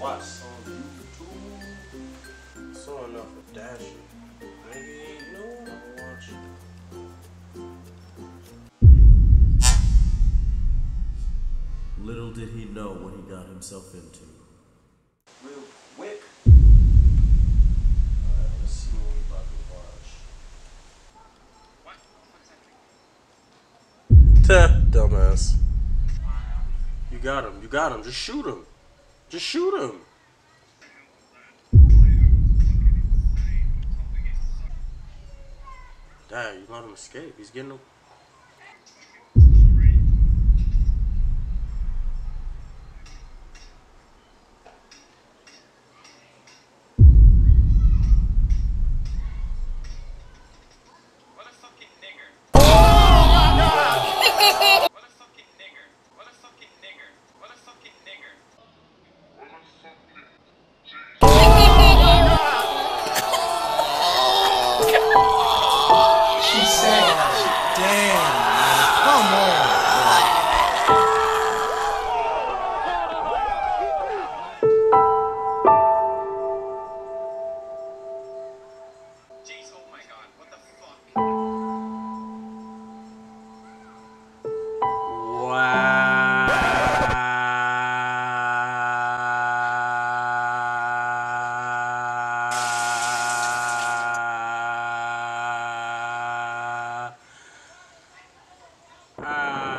watch on YouTube. So enough of that Little did he know what he got himself into. Real quick. Alright, let's see what we about to watch. What? What is? Dumbass. You got him. You got him. Just shoot him. Just shoot him. Dad, you let him escape. He's getting. uh,